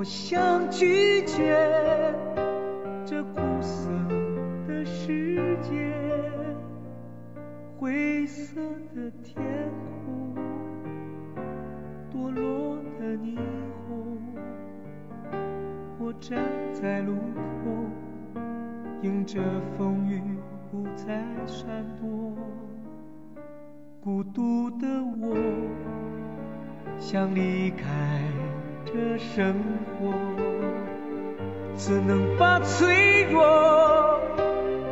我想拒绝这苦涩的世界，灰色的天空，堕落的霓虹，我站在路口，迎着风雨不再闪躲，孤独的我想离开这生我怎能把脆弱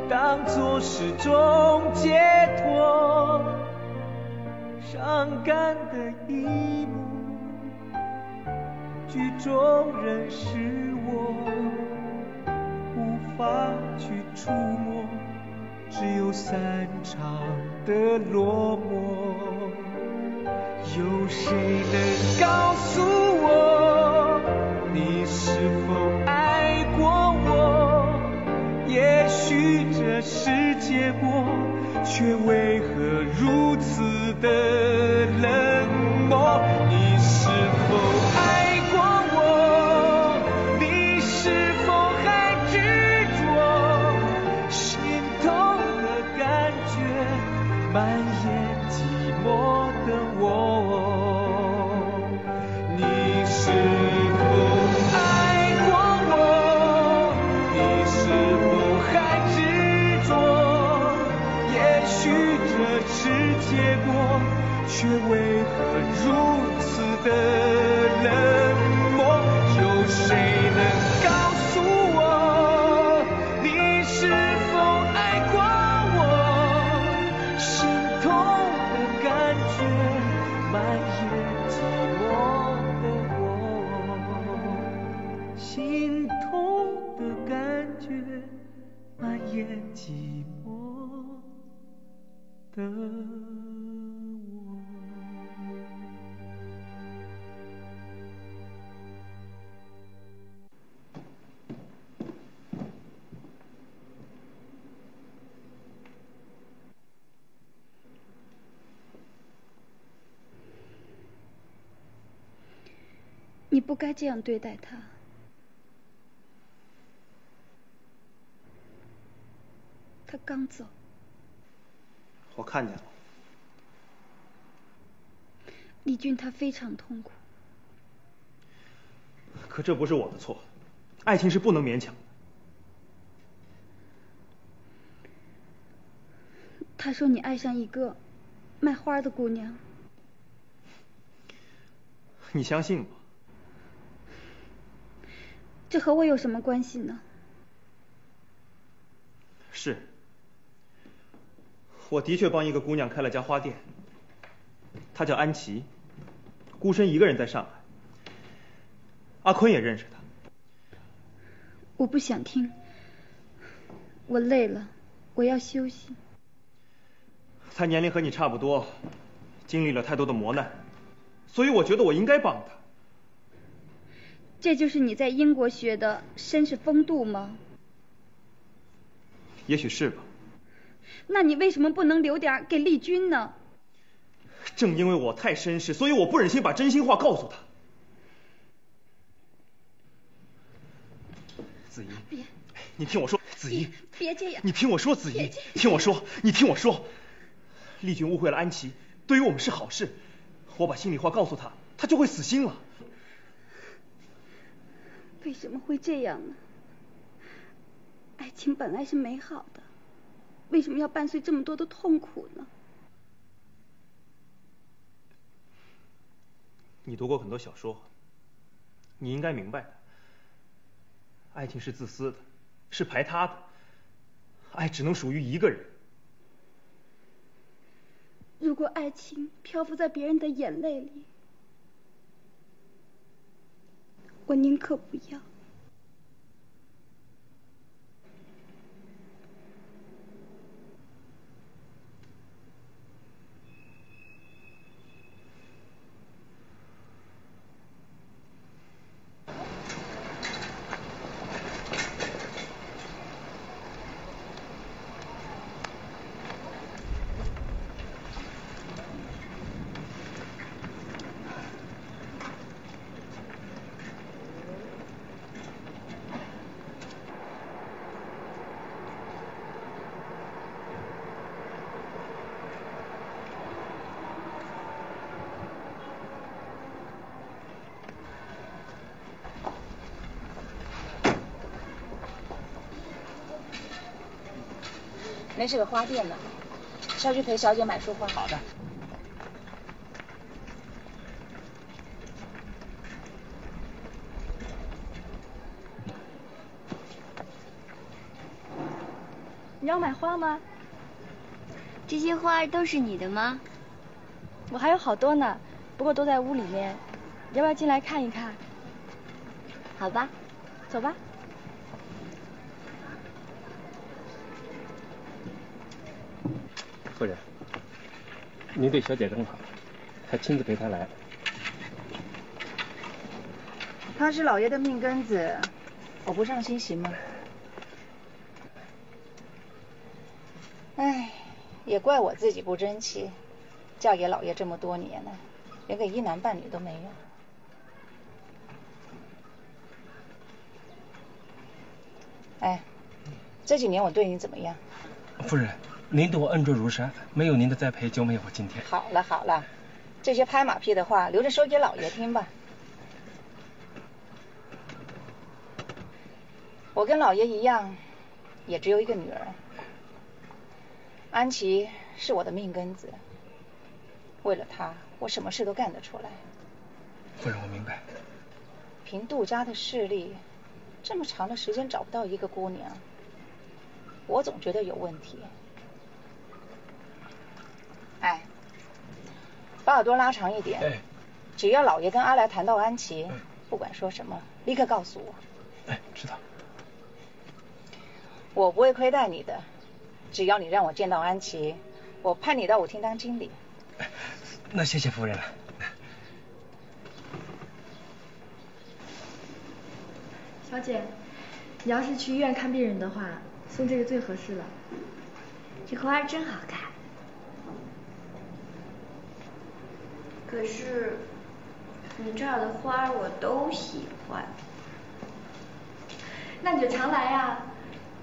当作是种解脱，伤感的一幕，剧中人是我，无法去触摸，只有散场的落寞。有谁能告许这是结果，却为何如此的冷漠？你是否爱过为何如此的不该这样对待他。他刚走，我看见了，李俊他非常痛苦。可这不是我的错，爱情是不能勉强的。他说你爱上一个卖花的姑娘，你相信吗？这和我有什么关系呢？是，我的确帮一个姑娘开了家花店，她叫安琪，孤身一个人在上海。阿坤也认识她。我不想听，我累了，我要休息。她年龄和你差不多，经历了太多的磨难，所以我觉得我应该帮她。这就是你在英国学的绅士风度吗？也许是吧。那你为什么不能留点给丽君呢？正因为我太绅士，所以我不忍心把真心话告诉她。子怡，别，你听我说，子怡，别这样，你听我说，子怡听我说，你听我说，丽君误会了安琪，对于我们是好事。我把心里话告诉她，她就会死心了。为什么会这样呢？爱情本来是美好的，为什么要伴随这么多的痛苦呢？你读过很多小说，你应该明白的。爱情是自私的，是排他的，爱只能属于一个人。如果爱情漂浮在别人的眼泪里，我宁可不要。是个花店呢，下去陪小姐买束花。好的。你要买花吗？这些花都是你的吗？我还有好多呢，不过都在屋里面，要不要进来看一看？好吧，走吧。夫人，您对小姐真好，还亲自陪她来。她是老爷的命根子，我不上心行吗？哎，也怪我自己不争气，嫁给老爷这么多年了，连个一男半女都没有。哎，这几年我对你怎么样？夫人，您对我恩重如山，没有您的栽培就没有我今天。好了好了，这些拍马屁的话留着说给老爷听吧。我跟老爷一样，也只有一个女儿。安琪是我的命根子，为了她，我什么事都干得出来。夫人，我明白。凭杜家的势力，这么长的时间找不到一个姑娘，我总觉得有问题。哎，把耳朵拉长一点。哎。只要老爷跟阿来谈到安琪，不管说什么，立刻告诉我。哎，知道。我不会亏待你的。只要你让我见到安琪，我派你到舞厅当经理。那谢谢夫人了。小姐，你要是去医院看病人的话，送这个最合适了。这花真好看。可是，你这儿的花我都喜欢。那你就常来呀。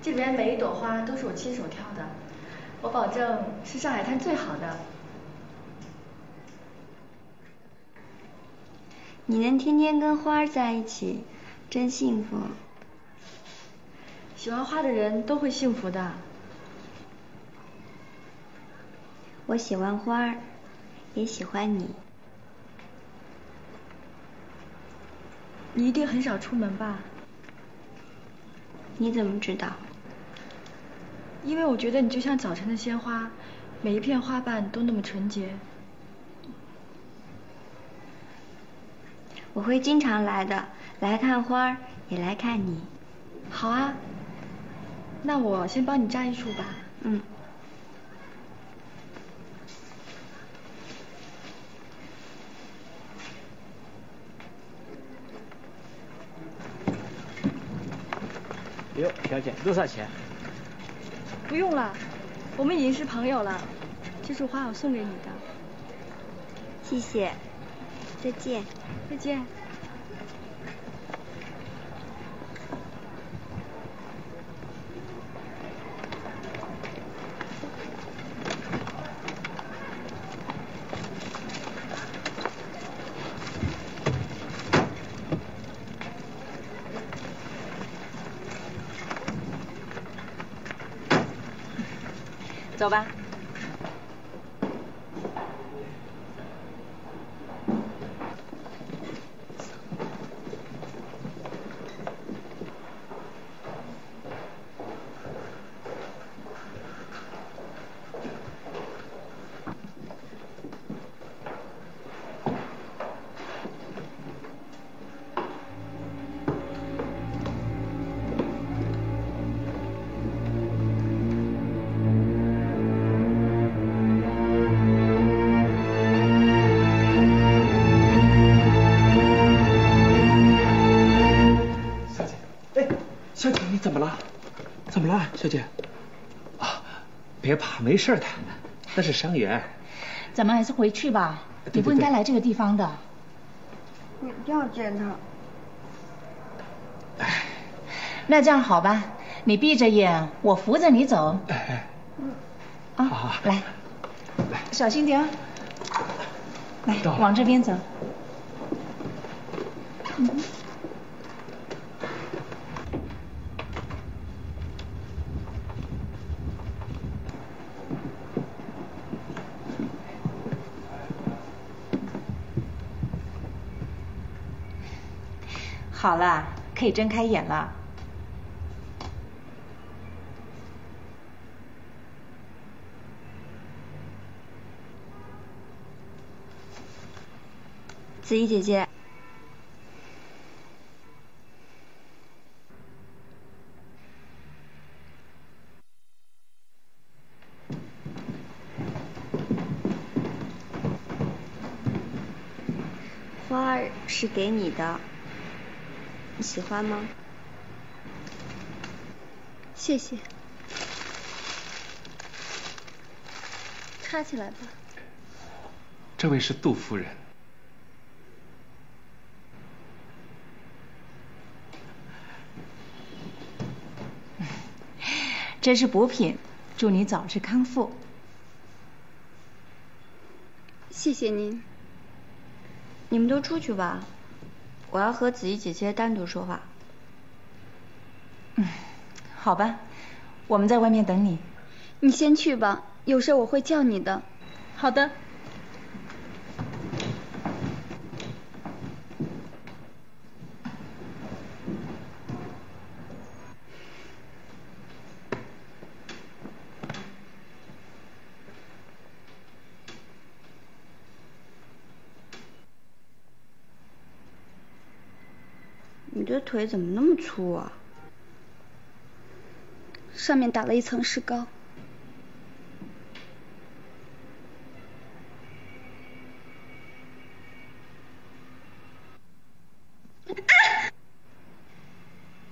这里面每一朵花都是我亲手挑的，我保证是上海滩最好的。你能天天跟花在一起，真幸福。喜欢花的人都会幸福的。我喜欢花儿，也喜欢你。你一定很少出门吧？你怎么知道？因为我觉得你就像早晨的鲜花，每一片花瓣都那么纯洁。我会经常来的，来看花，也来看你。好啊，那我先帮你扎一束吧。嗯。小姐，多少钱？不用了，我们已经是朋友了。这束花我送给你的。谢谢，再见。再见。走吧。小姐，啊，别怕，没事的，那是伤员。咱们还是回去吧，你不应该来这个地方的。你要见他。哎，那这样好吧，你闭着眼，我扶着你走。哎哎。啊，来，来，小心点。来，往这边走。嗯。好了，可以睁开眼了。子怡姐姐，花儿是给你的，你喜欢吗？谢谢。插起来吧。这位是杜夫人。这是补品，祝你早日康复。谢谢您。你们都出去吧，我要和子怡姐姐单独说话。嗯，好吧，我们在外面等你。你先去吧，有事我会叫你的。好的。你的腿怎么那么粗啊？上面打了一层石膏。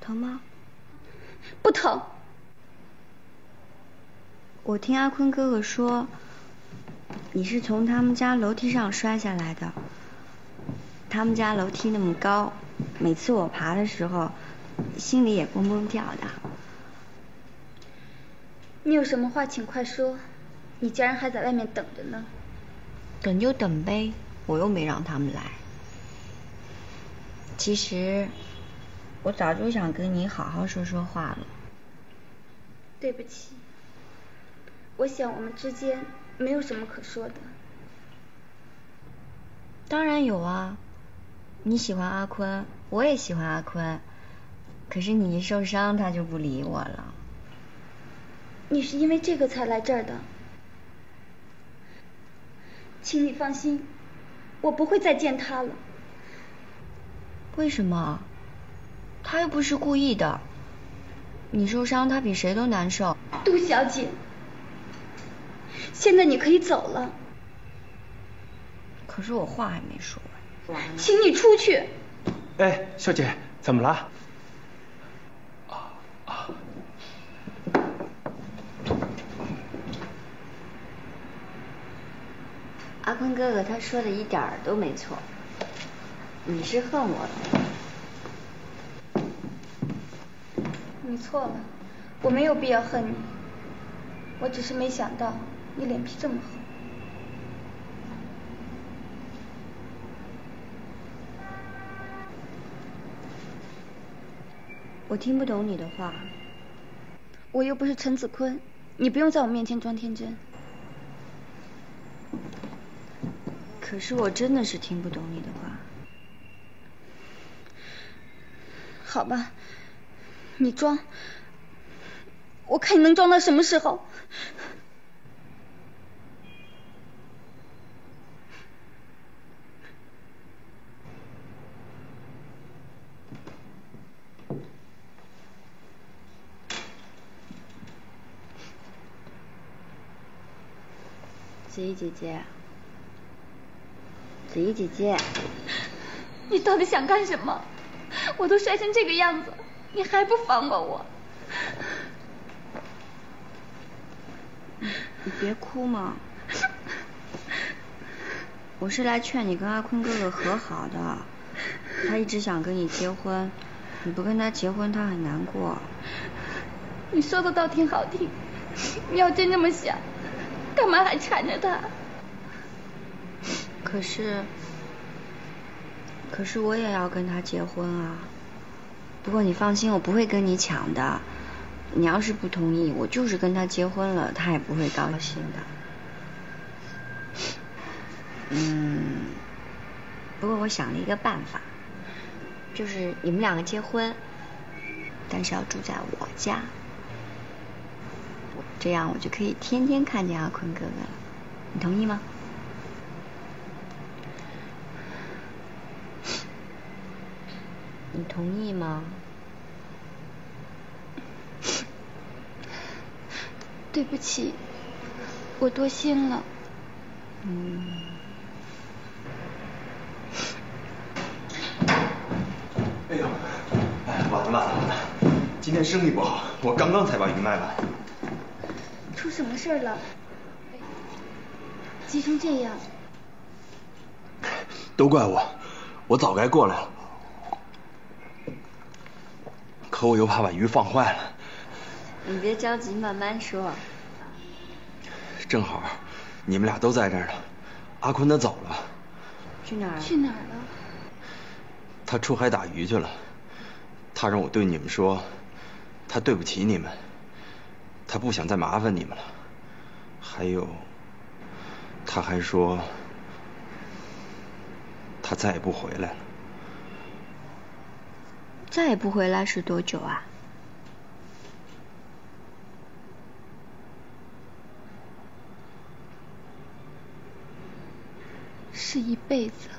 疼吗？不疼。我听阿坤哥哥说，你是从他们家楼梯上摔下来的。他们家楼梯那么高。每次我爬的时候，心里也蹦蹦跳的。你有什么话请快说，你家人还在外面等着呢。等就等呗，我又没让他们来。其实，我早就想跟你好好说说话了。对不起，我想我们之间没有什么可说的。当然有啊。你喜欢阿坤，我也喜欢阿坤，可是你一受伤，他就不理我了。你是因为这个才来这儿的，请你放心，我不会再见他了。为什么？他又不是故意的，你受伤，他比谁都难受。杜小姐，现在你可以走了。可是我话还没说完。请你出去。哎，小姐，怎么了？啊啊！阿坤哥哥他说的一点儿都没错，你是恨我的。你错了，我没有必要恨你，我只是没想到你脸皮这么厚。我听不懂你的话，我又不是陈子坤，你不用在我面前装天真。可是我真的是听不懂你的话。好吧，你装，我看你能装到什么时候。怡姐姐，子怡姐姐，你到底想干什么？我都摔成这个样子，你还不放过我？你别哭嘛，我是来劝你跟阿坤哥哥和好的。他一直想跟你结婚，你不跟他结婚，他很难过。你说的倒挺好听，你要真这么想。干嘛还缠着他？可是，可是我也要跟他结婚啊！不过你放心，我不会跟你抢的。你要是不同意，我就是跟他结婚了，他也不会高兴的。嗯，不过我想了一个办法。就是你们两个结婚，但是要住在我家，这样我就可以天天看见阿坤哥哥了。你同意吗？你同意吗？对不起，我多心了。嗯。哎呦，哎，完了完了完了！今天生意不好，我刚刚才把鱼卖完。出什么事了？急成这样？都怪我，我早该过来了。可我又怕把鱼放坏了。你别着急，慢慢说。正好，你们俩都在这儿呢。阿坤他走了。去哪儿？去哪儿了？他出海打鱼去了。他让我对你们说，他对不起你们，他不想再麻烦你们了。还有，他还说，他再也不回来了。再也不回来是多久啊？是一辈子。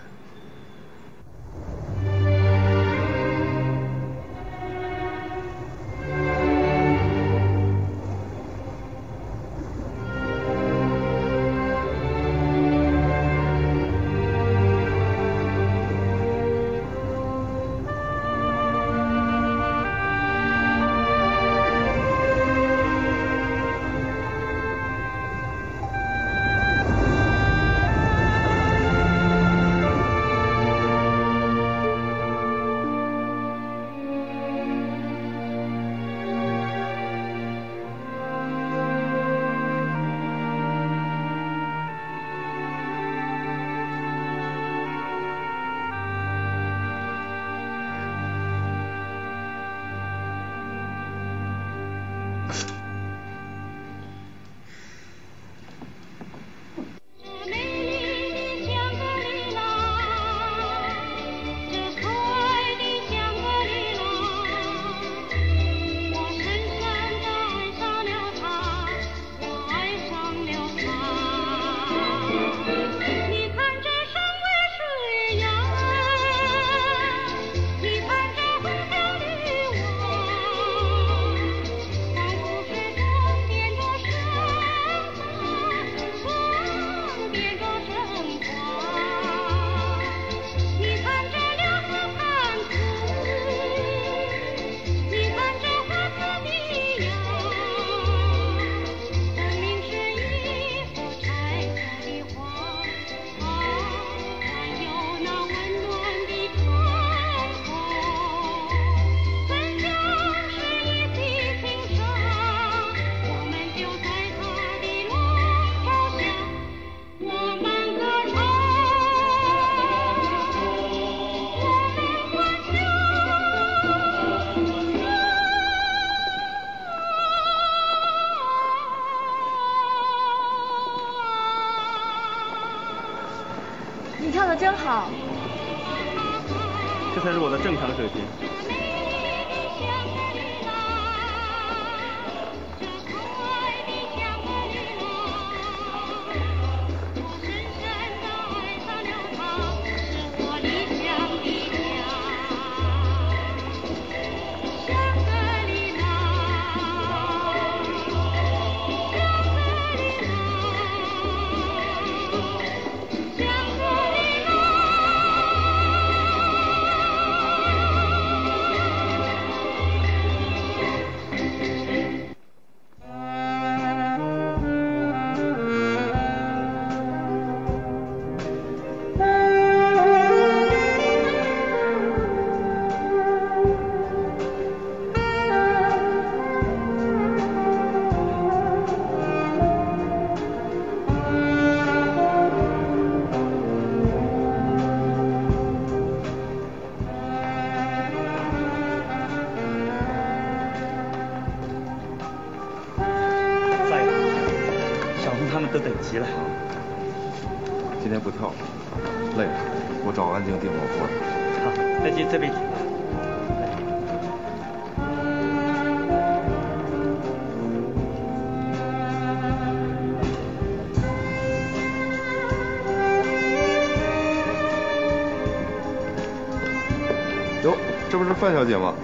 小姐吗？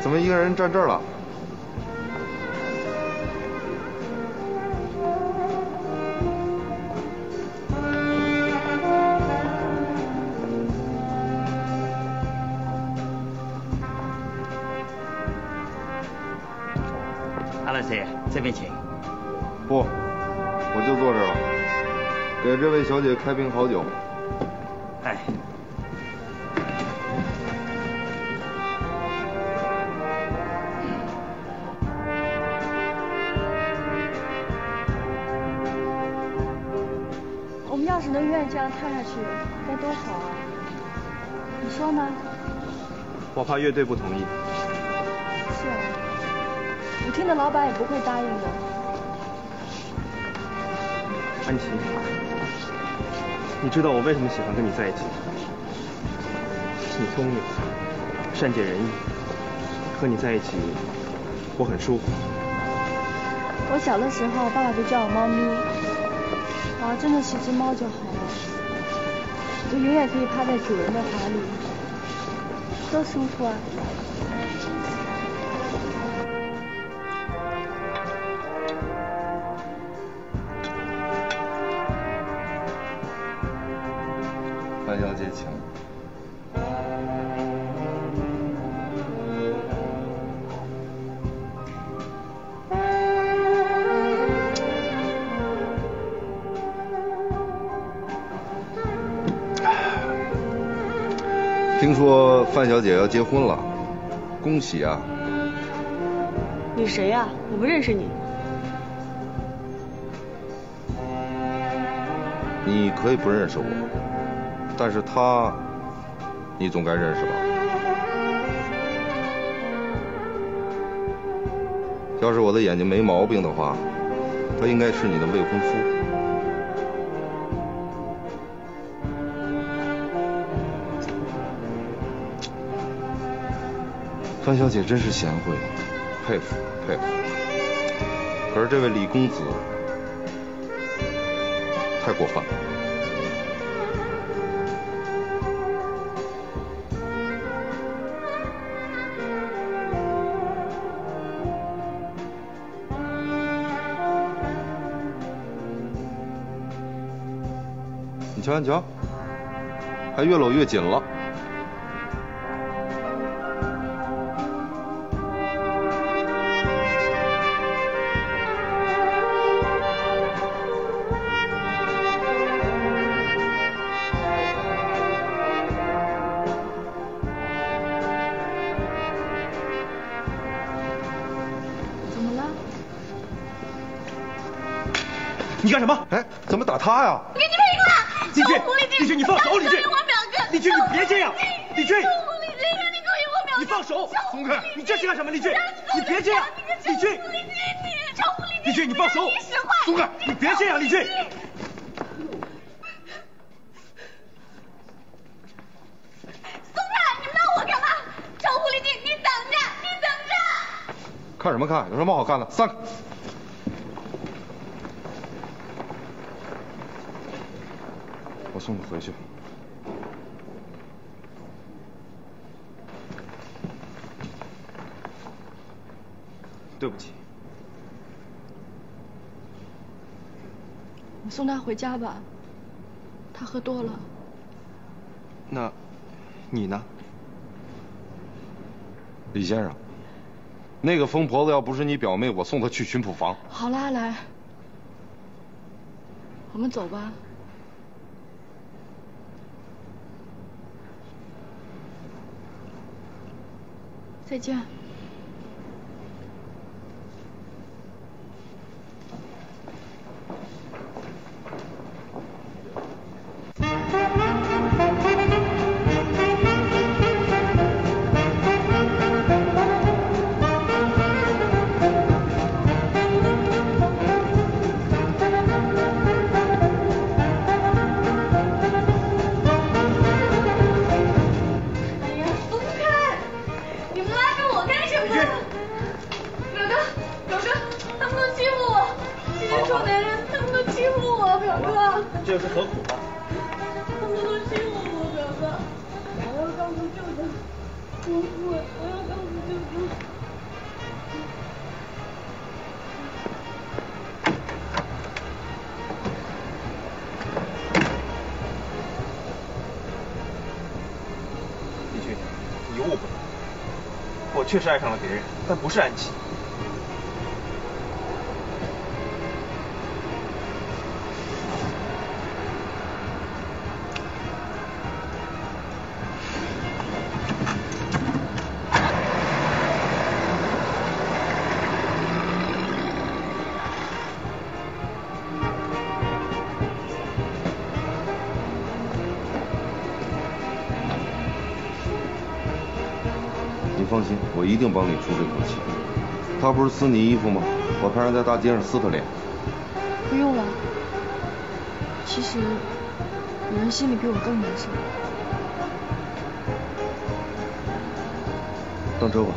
怎么一个人站这儿了？阿拉师，这边请。不，我就坐这儿了。给这位小姐开瓶好酒。下去，该多好啊！你说呢？我怕乐队不同意。是啊，舞厅的老板也不会答应的。安琪，你知道我为什么喜欢跟你在一起？你聪明，善解人意，和你在一起我很舒服。我小的时候，爸爸就叫我猫咪，啊，真的是只猫就好我，就永远可以趴在主人的怀里，多舒服啊！范小姐要结婚了，恭喜啊！你谁呀、我不认识你。你可以不认识我，但是他，你总该认识吧？要是我的眼睛没毛病的话，他应该是你的未婚夫。范小姐真是贤惠，佩服佩服。可是这位李公子太过分了。你瞧，你瞧，还越搂越紧了。怎么打他呀？给你赔了！李俊狐狸精，李俊你放手我表哥！李俊你别这样李俊小狐狸精，你可以我表哥！你放手小狐狸精你这是干什么李俊让你别这样李俊小狐狸精，你！李俊你放手！松开你别这样李俊松开！你我干嘛？小狐狸精，你等着，你等着！看什么看？有什么好看的？散开！我送你回去。对不起，你送他回家吧，他喝多了。那，你呢？李先生，那个疯婆子要不是你表妹，我送她去巡捕房。好啦，来，我们走吧。再见。确实爱上了别人，但不是安琪。一定帮你出这口气。他不是撕你衣服吗？我派人在大街上撕他脸。不用了。其实有人心里比我更难受。上车吧。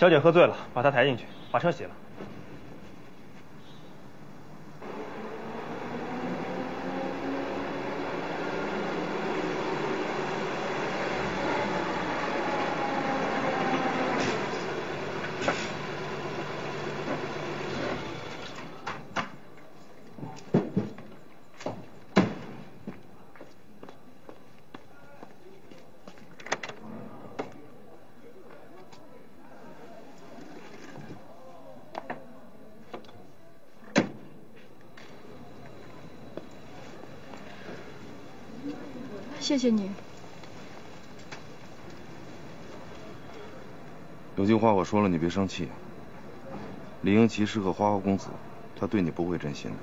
小姐喝醉了，把她抬进去，把车洗了。谢谢你。有句话我说了，你别生气。李英奇是个花花公子，他对你不会真心的。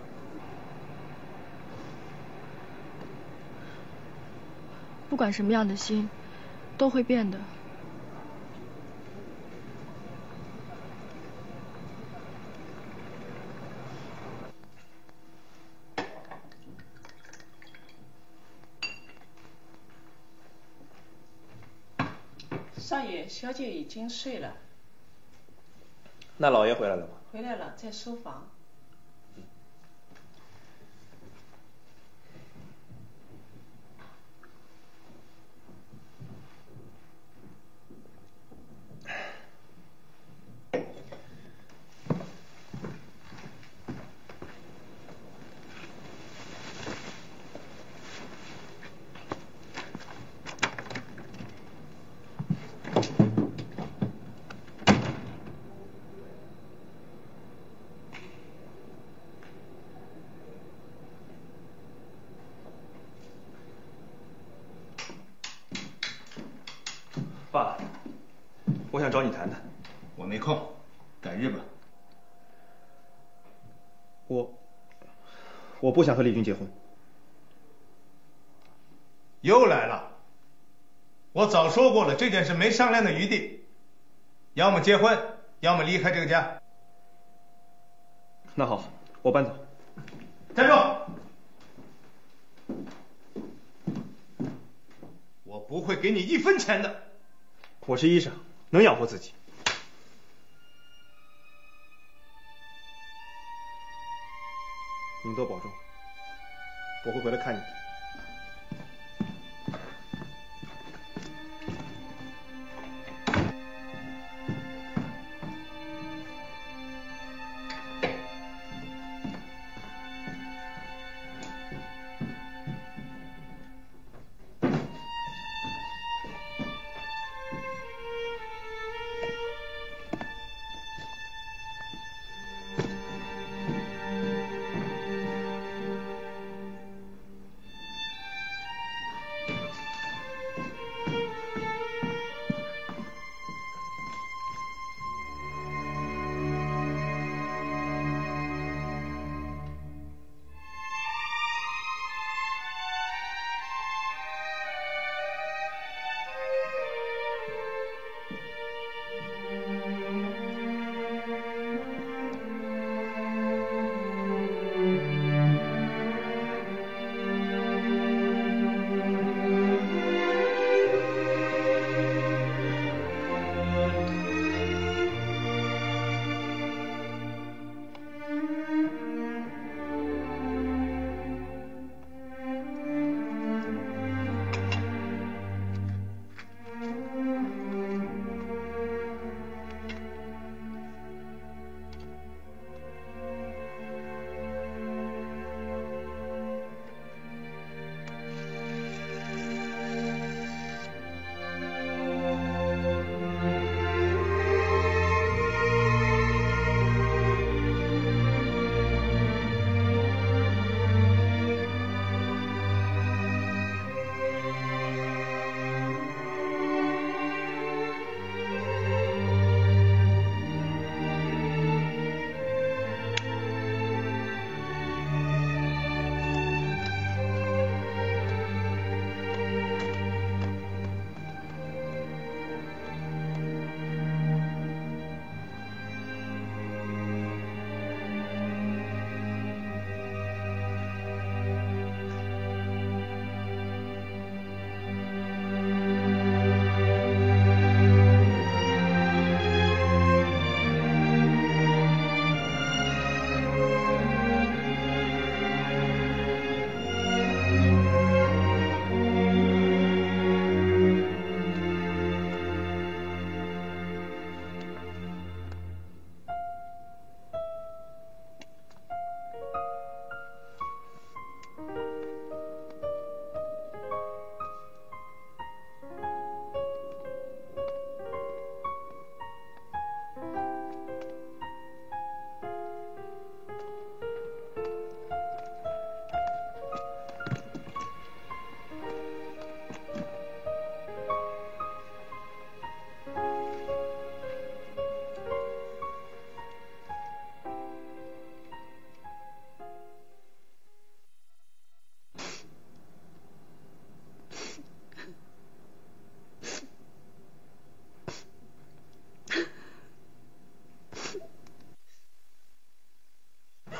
不管什么样的心，都会变的。小姐已经睡了，那老爷回来了吗？回来了，在书房。爸，我想找你谈谈。我没空，改日吧。我我不想和丽君结婚。又来了！我早说过了，这件事没商量的余地，要么结婚，要么离开这个家。那好，我搬走。站住！我不会给你一分钱的。我是医生，能养活自己。你们多保重，我会回来看你的。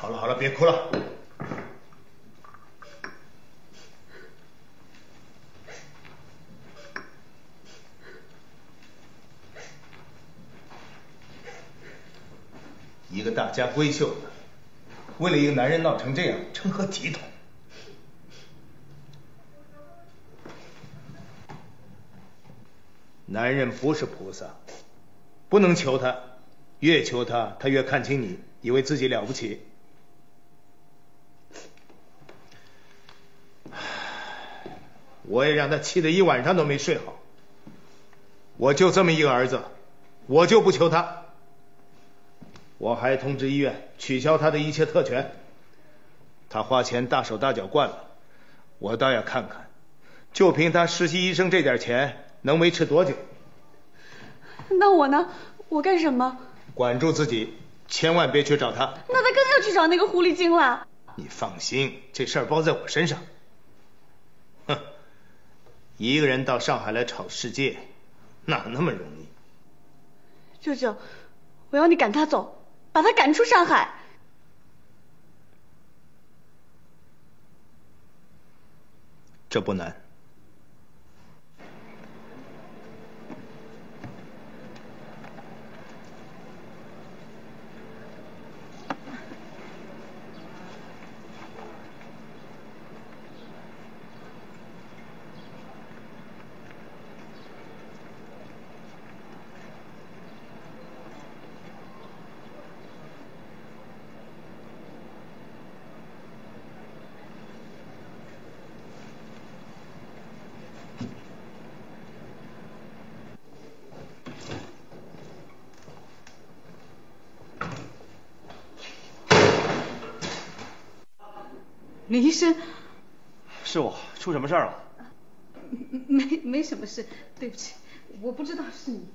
好了好了别哭了。一个大家闺秀，为了一个男人闹成这样，成何体统？男人不是菩萨，不能求他，越求他，他越看清你，以为自己了不起。我也让他气得一晚上都没睡好。我就这么一个儿子，我就不求他。我还通知医院取消他的一切特权。他花钱大手大脚惯了，我倒要看看，就凭他实习医生这点钱能维持多久。那我呢？我干什么？管住自己，千万别去找他。那他更要去找那个狐狸精了。你放心，这事儿包在我身上。哼，一个人到上海来闯世界，哪那么容易？舅舅，我要你赶他走，把他赶出上海。这不难。李医生，是我，出什么事儿了？没没什么事，对不起，我不知道是你。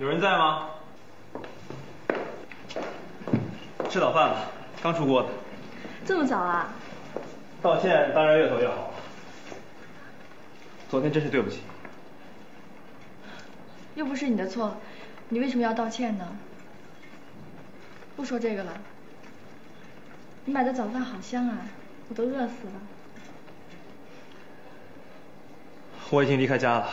有人在吗？吃早饭了，刚出锅的。这么早啊？道歉当然越早越好。昨天真是对不起。又不是你的错，你为什么要道歉呢？不说这个了。你买的早饭好香啊，我都饿死了。我已经离开家了。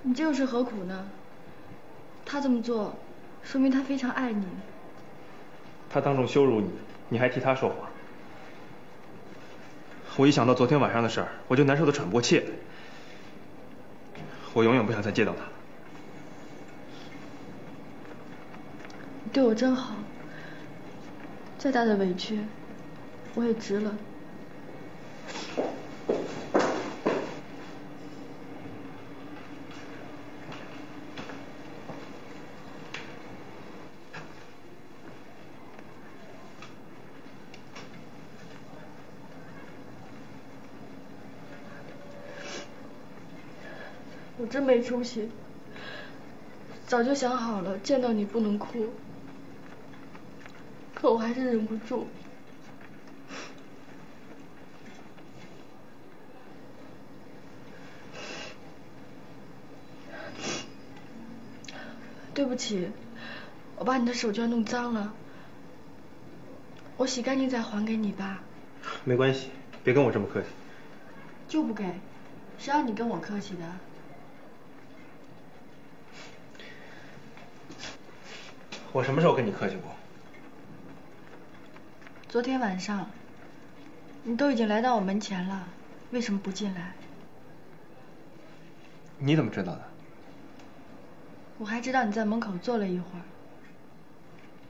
你这又是何苦呢？他这么做，说明他非常爱你。他当众羞辱你，你还替他说话。我一想到昨天晚上的事儿，我就难受的喘不过气来。我永远不想再见到他。你对我真好，再大的委屈，我也值了。真没出息，早就想好了，见到你不能哭，可我还是忍不住。对不起，我把你的手绢弄脏了，我洗干净再还给你吧。没关系，别跟我这么客气。就不给，谁让你跟我客气的？我什么时候跟你客气过？昨天晚上，你都已经来到我门前了，为什么不进来？你怎么知道的？我还知道你在门口坐了一会儿。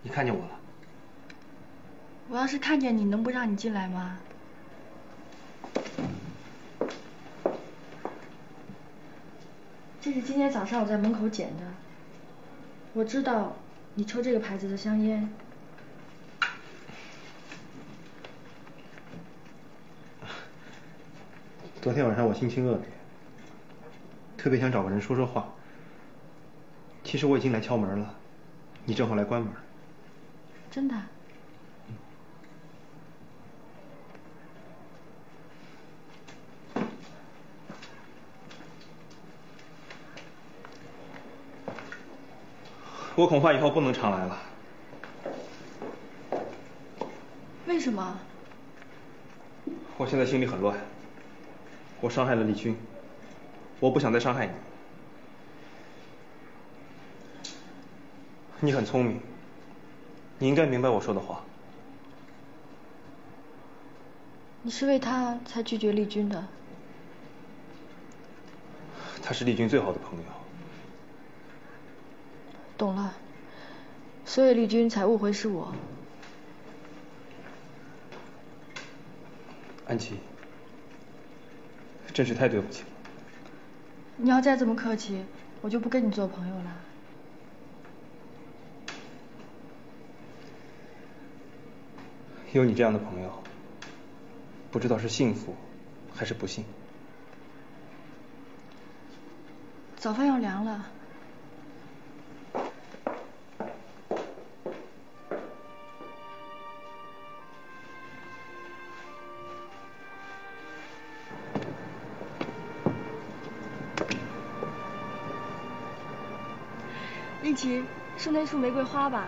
你看见我了？我要是看见你，能不让你进来吗？这是今天早上我在门口捡的。我知道你抽这个牌子的香烟。昨天晚上我心情恶劣，特别想找个人说说话。其实我已经来敲门了，你正好来关门。真的？我恐怕以后不能常来了。为什么？我现在心里很乱。我伤害了丽君，我不想再伤害你。你很聪明，你应该明白我说的话。你是为他才拒绝丽君的？他是丽君最好的。懂了，所以丽君才误会是我。安琪，真是太对不起了。你要再这么客气，我就不跟你做朋友了。有你这样的朋友，不知道是幸福还是不幸。早饭要凉了。丽琪，是那束玫瑰花吧？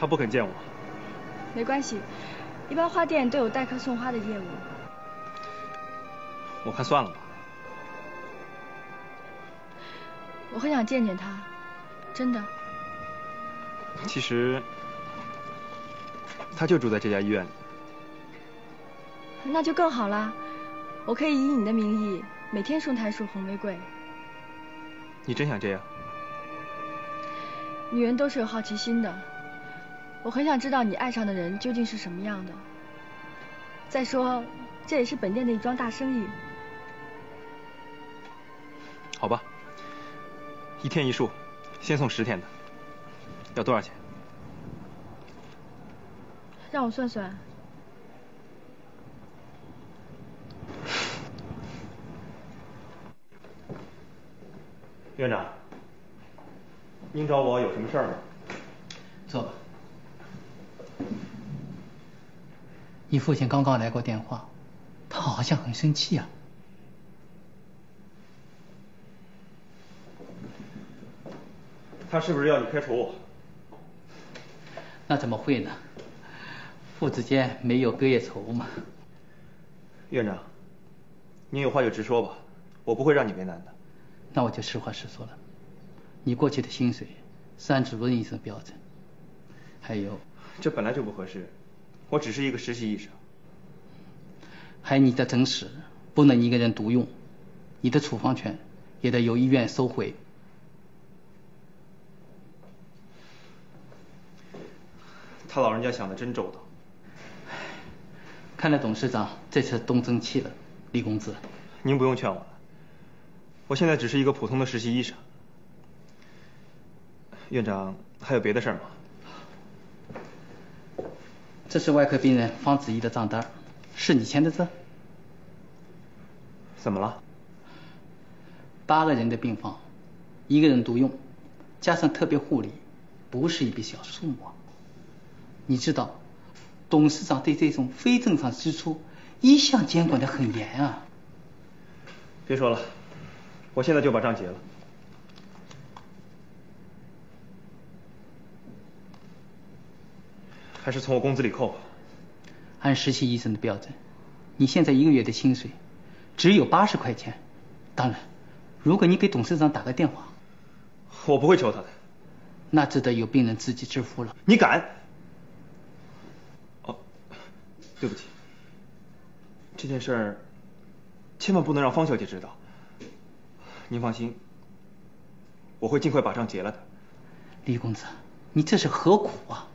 他不肯见我。没关系，一般花店都有代客送花的业务。我看算了吧。我很想见见他，真的。其实，他就住在这家医院里。那就更好啦，我可以以你的名义每天送他一束红玫瑰。你真想这样？女人都是有好奇心的。我很想知道你爱上的人究竟是什么样的。再说，这也是本店的一桩大生意。好吧，一天一束，先送十天的，要多少钱？让我算算。院长，您找我有什么事儿吗？坐吧。你父亲刚刚来过电话，他好像很生气啊。他是不是要你开除我？那怎么会呢？父子间没有隔夜仇嘛。院长，您有话就直说吧，我不会让你为难的。那我就实话实说了，你过去的薪水是按主任医生标准，还有。这本来就不合适，我只是一个实习医生。还有你的诊室不能一个人独用，你的处方权也得由医院收回。他老人家想的真周到。看来董事长这次动真气了，李公子。您不用劝我了，我现在只是一个普通的实习医生。院长还有别的事吗？这是外科病人方子怡的账单，是你签的字？怎么了？八个人的病房，一个人独用，加上特别护理，不是一笔小数目。你知道，董事长对这种非正常支出一向监管的很严啊。别说了，我现在就把账结了。还是从我工资里扣吧。按实习医生的标准，你现在一个月的薪水只有八十块钱。当然，如果你给董事长打个电话，我不会求他的。那只得由病人自己支付了。你敢？哦，对不起，这件事儿千万不能让方小姐知道。您放心，我会尽快把账结了的。李公子，你这是何苦啊？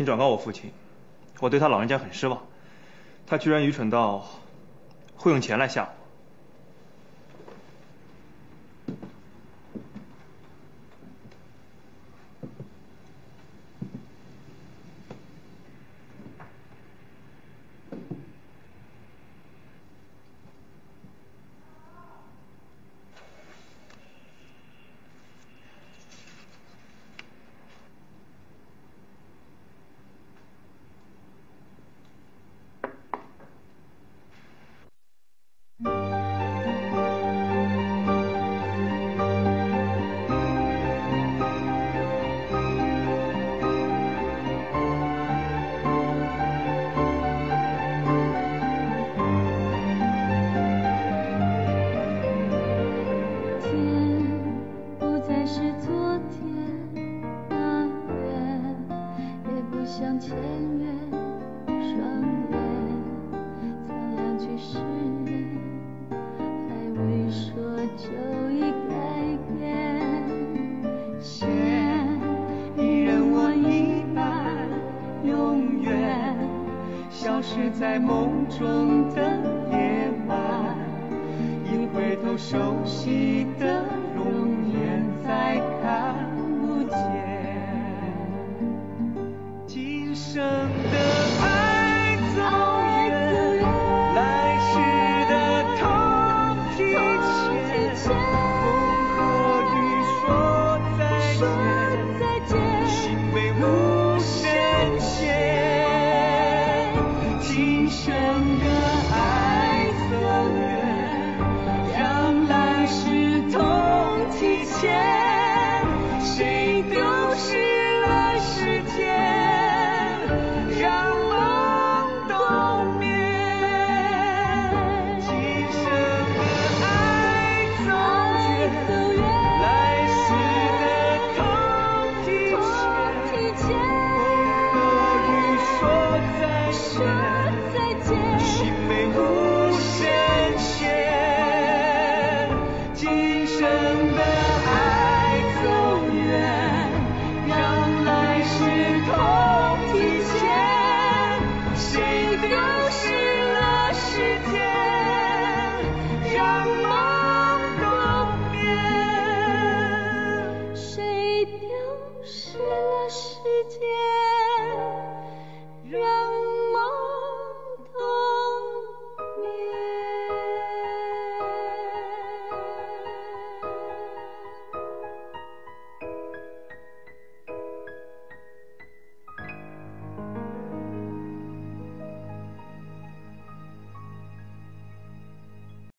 请转告我父亲，我对他老人家很失望，他居然愚蠢到会用钱来吓我。熟悉。